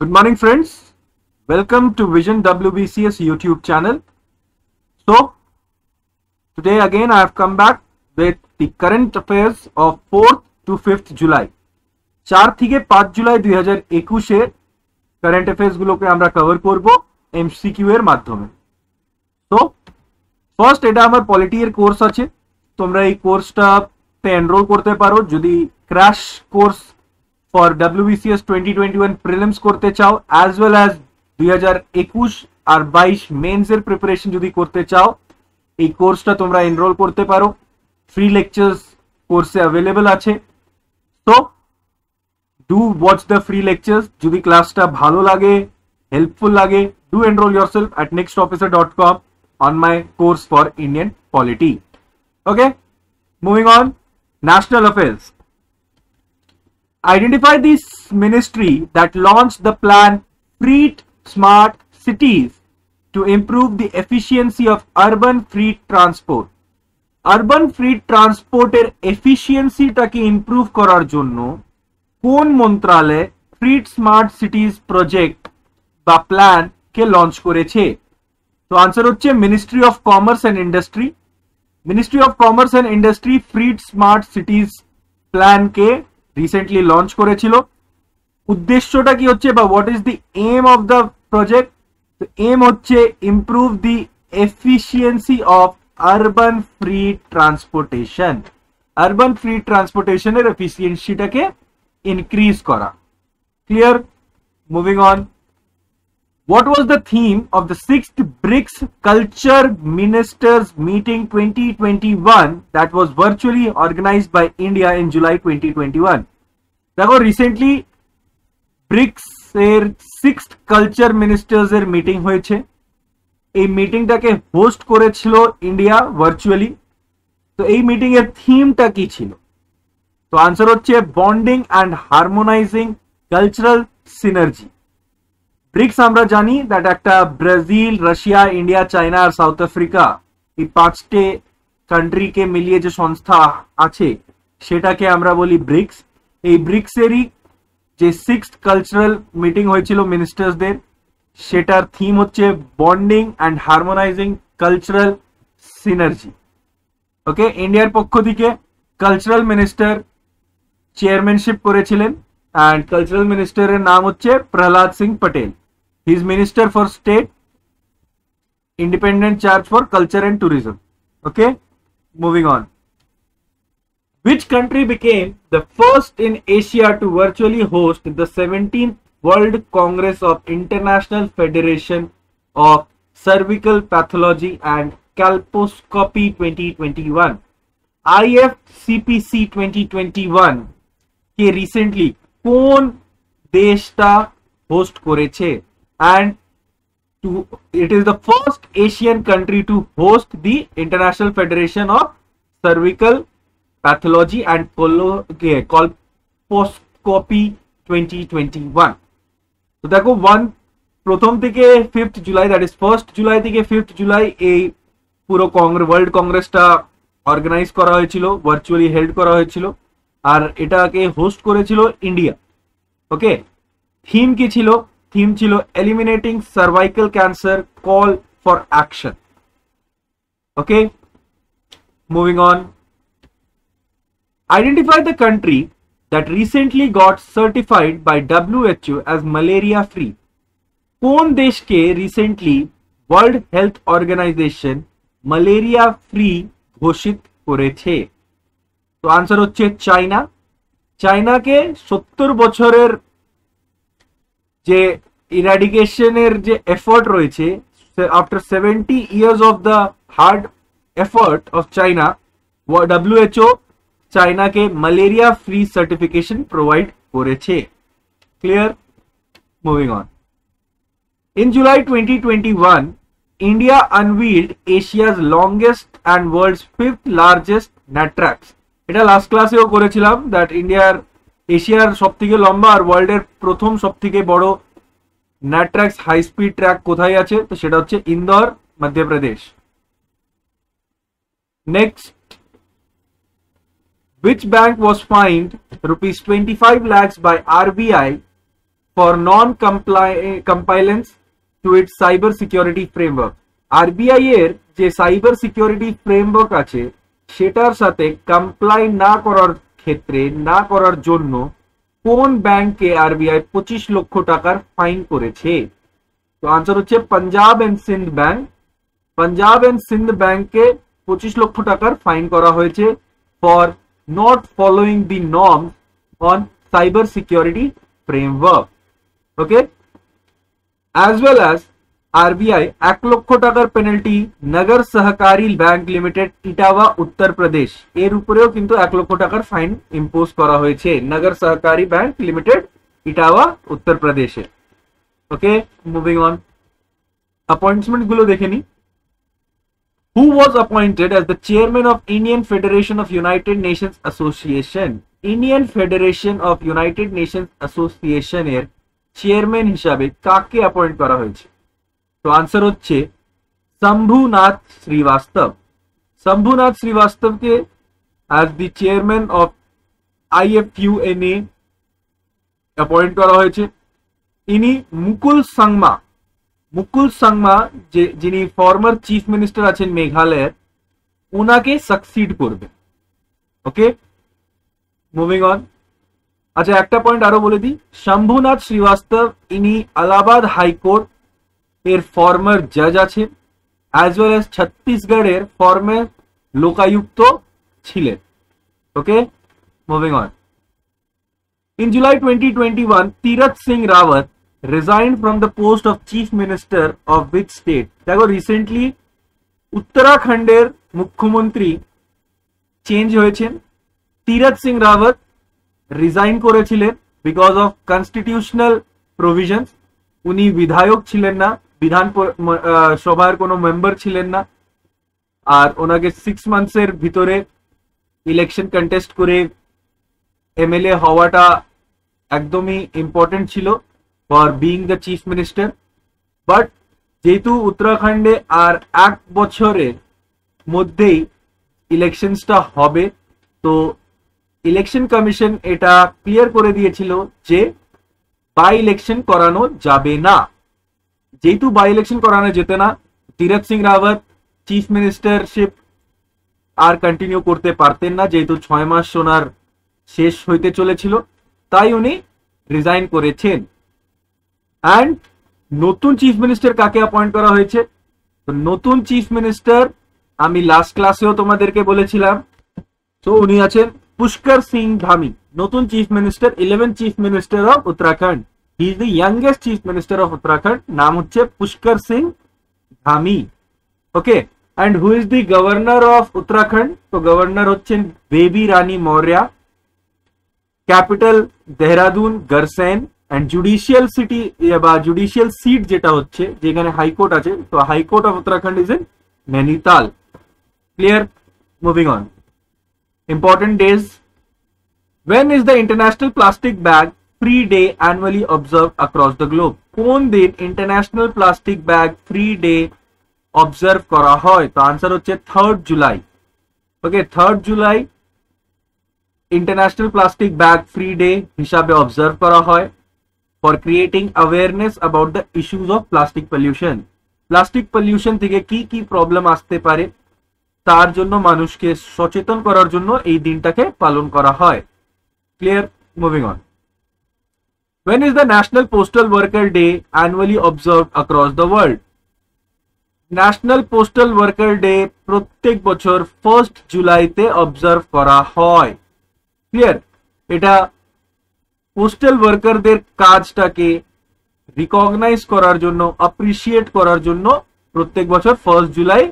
Good morning, friends. Welcome to Vision WBCS YouTube channel. So, today again I have come back with the current affairs of 4th to 5th July. চার থেকে পাঁচ জুলাই দুই হাজার একুশে current affairs গুলোকে আমরা cover করব MCQ এর মাধ্যমে তো ফার্স্ট এটা আমার পলিটি এর কোর্স আছে তোমরা এই কোর্সটাতে এনরোল করতে পারো যদি crash course For WBCS twenty twenty one prelims করতে চাও অ্যাজ ওয়েল অ্যাজ দুই হাজার একুশ আর বাইশ মেন্স এর প্রিপারেশন যদি করতে চাও এই কোর্সটা তোমরা এনরোল করতে পারো ফ্রি লেকচার্স কোর্সে অ্যাভেলেবল আছে তো do watch the free lectures যদি ক্লাসটা ভালো লাগে হেল্পফুল লাগে do enrol yourself at next officer dot com on my course for Indian polity. Okay, moving on. National affairs. Identify this ministry that launched the plan Fleet Smart Cities to improve the efficiency of urban fleet transport. Urban fleet ট্রান্সপোর্টের এফিসিয়েন্সিটাকে improve করার জন্য কোন মন্ত্রালয় freight smart cities project বা plan কে launch করেছে তো answer হচ্ছে ministry of commerce and industry ministry of commerce and industry fleet smart cities প্ল্যানকে recently launch করেছিল উদ্দেশ্যটা কি হচ্ছে বা what is the aim of the project aim হচ্ছে improve the efficiency of urban freight transportation urban freight ট্রান্সপোর্টেশনের এফিসিয়েন্সিটাকে increase করা clear moving on What was the theme of the sixth BRICS Culture Ministers Meeting 2021 that was virtually organized by India in July 2021? দেখো recently bricks এর six culture ministers এর meeting হয়েছে এই মিটিংটাকে host করেছিল India virtually তো এই meeting এর থিমটা কি ছিল তো আনসার হচ্ছে bonding and harmonising cultural synergy BRICS আমরা জানি দ্যাট একটা ব্রাজিল রাশিয়া ইন্ডিয়া চায়না আর সাউথ আফ্রিকা এই পাঁচটে কান্ট্রিকে মিলিয়ে যে সংস্থা আছে সেটাকে আমরা বলি ব্রিক্স এই ব্রিক্সেরই যে সিক্স কালচারাল মিটিং হয়েছিল মিনিস্টার্সদের সেটার থিম হচ্ছে bonding and harmonising cultural synergy okay ইন্ডিয়ার পক্ষ থেকে কালচারাল মিনিস্টার চেয়ারম্যানশিপ করেছিলেন অ্যান্ড কালচারাল মিনিস্টারের নাম হচ্ছে Prahlad Singh Patel He is Minister for State, Independent Charge for Culture and Tourism. Okay, moving on. Which country became the first in Asia to virtually host the 17th World Congress of International Federation of Cervical Pathology and Calposcopy 2021? IFCPC 2021 K recently কোন দেশটা host করেছে and to, it is the first Asian country to host the International Federation of Cervical Pathology and Colposcopy 2021 তো দেখো one প্রথম থেকে fifth July that is first July থেকে fifth July এই পুরো কংগ্রেস ওয়ার্ল্ড কংগ্রেসটা অর্গানাইজ করা হয়েছিল ভার্চুয়ালি হেল্ড করা হয়েছিল, আর এটাকে হোস্ট করেছিল ইন্ডিয়া ওকে থিম কি ছিল? থিম ছিল eliminating cervical cancer call for action okay moving on identify the country that recently got certified by WHO as malaria free কোন দেশকে recently world health organisation malaria free ঘোষিত করেছে তো answer হচ্ছে চাইনা চাইনাকে সত্তর বছরের যে ইরাডিকেশনের যে এফর্ট রয়েছে after seventy years of the hard effort of China WHO চাইনাকে malaria free certification provide করেছে clear moving on in July twenty twenty one India unveiled Asia's longest and world's fifth largest NATRAX এটা last ক্লাসেও করেছিলাম that ইন্ডিয়ার এশিয়ার সব থেকে লম্বা আর ওয়ার্ল্ডের প্রথম সব থেকে বড় ন্যাট্রাক্স হাই স্পিড ট্র্যাক কোথায় আছে তো সেটা হচ্ছে Indore, Madhya Pradesh next which bank was fined rupees 25 lakhs by RBI for non-compliance to its cyber security framework. RBI এর যে সাইবার সিকিউরিটি ফ্রেমওয়ার্ক আছে, সেটার সাথে কমপ্লাই না করার ক্ষেত্রে না করার জন্য কোন ব্যাংকে আরবিআই পঁচিশ লক্ষ টাকার ফাইন করেছে তো আনসার হচ্ছে Punjab and Sind bank Punjab and Sind ব্যাংকে পঁচিশ লক্ষ টাকার ফাইন করা হয়েছে for not following the norm on cyber security framework okay as well as RBI এক লক্ষ টাকার পেনাল্টি নগর সহকারী ব্যাংক লিমিটেড ইটাওয়া উত্তর প্রদেশ এর উপরেও কিন্তু এক লক্ষ টাকার ফাইন ইম্পোজ করা হয়েছে নগর সহকারী ব্যাংক লিমিটেড ইটাওয়া উত্তর প্রদেশে ওকে মুভিং অন অ্যাপয়েন্টমেন্ট গুলো দেখে নি who was appointed as the chairman of Indian Federation of United Nations Association Indian Federation of United Nations Association এর চেয়ারম্যান হিসাবে কাকে অ্যাপয়েন্ট করা হয়েছে তো আনসার হচ্ছে Shambhunath Srivastava Shambhunath শ্রীবাস্তবকে as the chairman of IFUNA appoint করা হয়েছে ইনি মুকুল সাংমা মুকুল সাংমা যে যিনি ফর্মার চিফ মিনিস্টার আছেন মেঘালয়ের ওনাকে সাকসিড করবে ওকে মুভিং অন আচ্ছা একটা পয়েন্ট আরো বলে দিই শম্ভুনাথ শ্রীবাস্তব ইনি আলাহাবাদ হাইকোর্ট এর ফর্মার জাজ আছেন অ্যাজ ওয়েল এস ছত্তিশগড়ের ফর্মার লোকায়ুক্ত ছিলেন okay moving on In July 2021, Tirath Singh Rawat resigned from the post of Chief Minister of which state? দেখো রিসেন্টলি উত্তরাখণ্ডের মুখ্যমন্ত্রী চেঞ্জ হয়েছেন তীরথ সিং রাওয়াত রিজাইন করেছিলেন বিকজ অফ কনস্টিটিউশনাল প্রভিশনস উনি বিধায়ক ছিলেন না বিধান সভার কোনো মেম্বার ছিলেন না। আর ওনাকে সিক্স মান্থসের ভিতরে ইলেকশন কন্টেস্ট করে এমএলএ হওয়াটা একদমই ইম্পর্টেন্ট ছিল for being the chief minister but যেহেতু উত্তরাখণ্ডে আর এক বছরের মধ্যেই ইলেকশনসটা হবে, তো ইলেকশন কমিশন এটা ক্লিয়ার করে দিয়েছিল যে বাই ইলেকশন করানো যাবে না। যেহেতু বাই ইলেকশন করানো যেত না তীরথ সিং রাওয়াত চিফ মিনিস্টারশিপ আর কন্টিনিউ করতে পারতেন না, যেহেতু ছয় মাস সোনার শেষ হইতে চলেছিল, তাই উনি রিজাইন করেছেন। অ্যান্ড নতুন চিফ মিনিস্টার কাকে অ্যাপয়েন্ট করা হয়েছে? তো নতুন চিফ মিনিস্টার আমি লাস্ট ক্লাসেও তোমাদেরকে বলেছিলাম। তো উনি আছেন পুষ্কর সিং ধামি, নতুন chief minister eleven chief minister of Uttarakhand he is the youngest chief minister of Uttarakhand নাম হচ্ছে Pushkar Singh Dhami okay and who is the governor of Uttarakhand তো গভর্নর হচ্ছেন Baby Rani Maurya capital Dehradun Gairsain and judicial city বা judicial seat যেটা হচ্ছে যেখানে high court আছে তো high court of Uttarakhand is in Nainital clear moving on important days when is the international plastic bag free day annually observed across the globe কোন দিন international plastic bag free day observe করা হয় তো answer হচ্ছে third July okay third July international plastic bag free day হিসাবে observe করা হয় for creating awareness about the issues of plastic pollution plastic pollution থেকে কি কি প্রবলেম আসতে পারে তার জন্য মানুষকে সচেতন করার জন্য এই দিনটাকে পালন করা হয় clear moving on When is the National Postal Worker Day annually observed across the world? National postal worker day প্রত্যেক বছর ফার্স্ট জুলাইতে অবজার্ভ করা হয় ক্লিয়ার এটা পোস্টাল ওয়ার্কারদের কাজটাকে রিকগনাইজ করার জন্য অ্যাপ্রিসিয়েট করার জন্য প্রত্যেক বছর ফার্স্ট জুলাই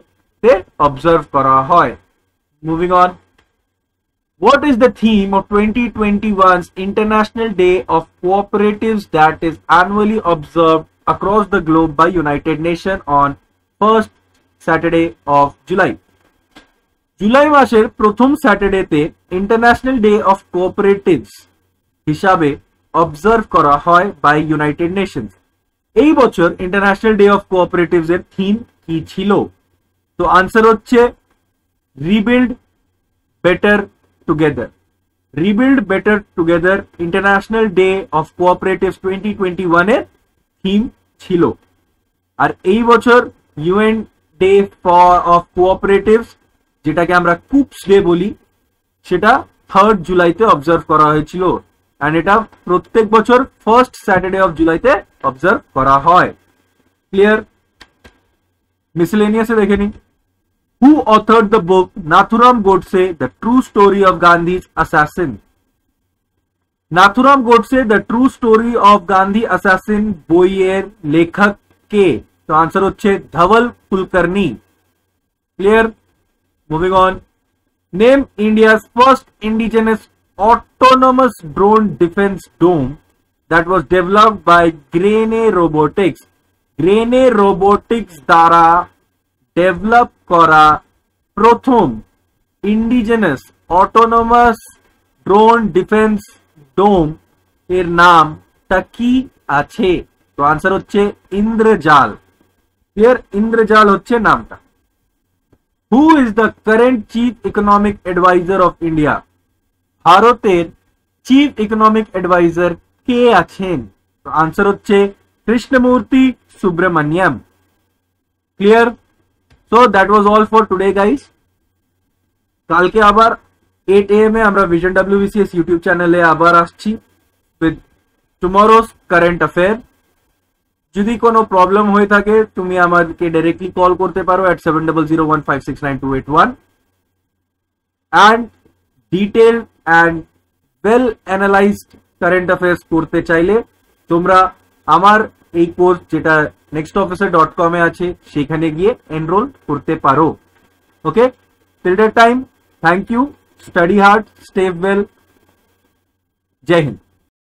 তে অবজার্ভ করা হয় moving on What is the theme of 2021's International Day of Cooperatives that is annually observed across the globe by United Nations on first Saturday of July? July মাসের প্রথম স্যাটারডেতে international day of cooperatives হিসাবে observe করা হয় by United Nations এই বছর international day of cooperatives এর theme কি ছিল তো আনসার হচ্ছে rebuild better together rebuild better together international day of cooperative twenty twenty ওয়ানের থিম ছিল আর এই বছর UN day for of cooperatives যেটাকে আমরা কুপস ডে বলি সেটা থার্ড জুলাইতে অবজার্ভ করা হয়েছিল অ্যান্ড এটা প্রত্যেক বছর ফার্স্ট স্যাটারডে অফ জুলাইতে অবজার্ভ করা হয় ক্লিয়ার মিসলেনিয়াসে দেখে নিন Who authored the book Nathuram Godse the true story of Gandhi's assassin Nathuram Godse the true story of Gandhi assassin বইয়ের লেখক কে তো আনসার হচ্ছে Dhaval Kulkarni clear moving on name India's first indigenous autonomous drone defense dome that was developed by Grene Robotics. Grene Robotics দ্বারা develop করা প্রথম indigenous autonomous drone defence dome এর নামটা কি আছে তো আনসার হচ্ছে ইন্দ্রজাল ক্লিয়ার ইন্দ্রজাল হচ্ছে নামটা who is the current chief economic adviser of India ভারতের চিফ ইকোনমিক অ্যাডভাইজার কে আছেন আনসার হচ্ছে Krishnamurthy Subramanian clear so that was all for today guys কালকে আবার এইট এম এ আমরা ভিশন ডাব্লিউবিসিএস ইউটিউব চ্যানেলে আবার আসছি উইথ টুমরোস কারেন্ট অ্যাফেয়ার যদি কোনো প্রবলেম হয়ে থাকে তুমি আমাকে ডাইরেক্টলি কল করতে পারো at seven double zero one five six nine two eight one and detail and well analysed current affairs করতে চাইলে তোমরা আমার এই কোর্স যেটা নেক্সট অফিসার ডট কমে আছে সেখানে গিয়ে এনরোল করতে পারো okay till that time thank you study hard stay well Joy Hind